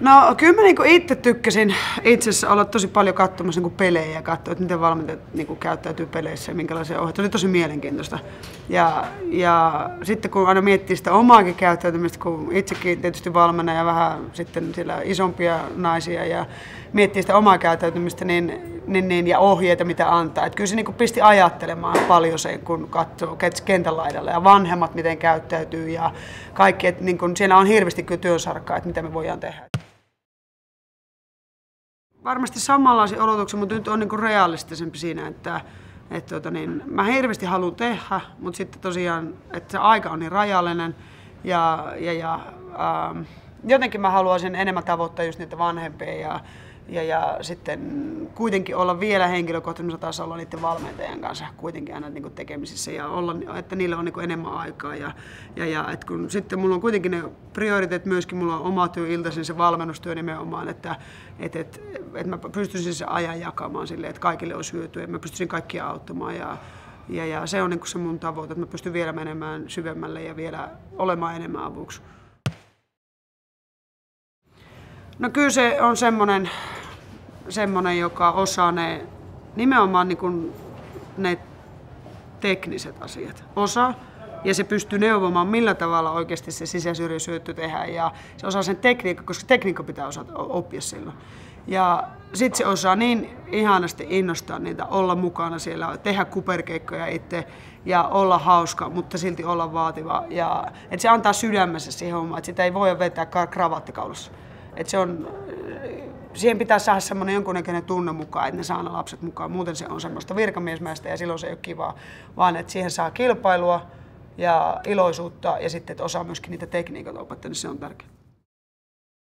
No kyllä mä niinku itse tykkäsin itse asiassa olla tosi paljon katsomassa niinku pelejä ja katsoa, että miten valmentajat niinku käyttäytyy peleissä ja minkälaisia ohjeita. Se oli tosi mielenkiintoista. Ja, ja sitten kun aina miettii sitä omaakin käyttäytymistä, kun itsekin tietysti valmennan ja vähän sitten siellä isompia naisia ja miettii sitä omaa käyttäytymistä niin, niin, niin, ja ohjeita, mitä antaa. Et kyllä se niinku pisti ajattelemaan paljon se, kun katsoo kentän laidalla ja vanhemmat, miten käyttäytyy ja kaikki. Et niinku, siellä on hirveästi kyllä työsarkkaa, että mitä me voidaan tehdä. Varmasti samanlaisia odotuksia, mutta nyt on niinku realistisempi siinä, että et tota niin, mä hirveästi haluan tehdä, mutta sitten tosiaan, että se aika on niin rajallinen ja, ja, ja ähm, jotenkin mä haluaisin enemmän tavoittaa just niitä vanhempia ja, ja, ja sitten kuitenkin olla vielä henkilökohtaisella tasolla niiden valmentajan kanssa kuitenkin aina niin kuin tekemisissä ja olla, että niillä on niin kuin enemmän aikaa. Ja, ja, ja että kun sitten mulla on kuitenkin ne prioriteet myöskin, mulla on oma työ iltaisin se valmennustyö nimenomaan, että, että, että, että mä pystyisin se ajan jakamaan silleen, että kaikille olisi hyötyä ja mä pystyisin kaikkia auttamaan ja, ja, ja se on niin kuin se mun tavoite, että mä pystyn vielä menemään syvemmälle ja vielä olemaan enemmän avuksi. No kyllä se on semmoinen, semmoinen joka osaa ne, nimenomaan niin kuin ne tekniset asiat. Osa ja se pystyy neuvomaan, millä tavalla oikeasti se sisäsyrjäsyöttö tehdään ja se osaa sen tekniikka, koska tekniikka pitää osata oppia silloin. Ja sitten se osaa niin ihanasti innostaa niitä olla mukana siellä, tehdä kuperkeikkoja itse ja olla hauska, mutta silti olla vaativa. Ja, että se antaa sydämessä siihen hommaan, että sitä ei voi vetää kravattikaulussa. Että se on, siihen pitää saada semmoinen jonkunnäköinen tunne mukaan, että ne saa ne lapset mukaan. Muuten se on semmoista virkamiesmäistä ja silloin se ei ole kivaa, vaan että siihen saa kilpailua ja iloisuutta ja sitten, että osaa myöskin niitä tekniikoita opettaa, niin se on tärkeää.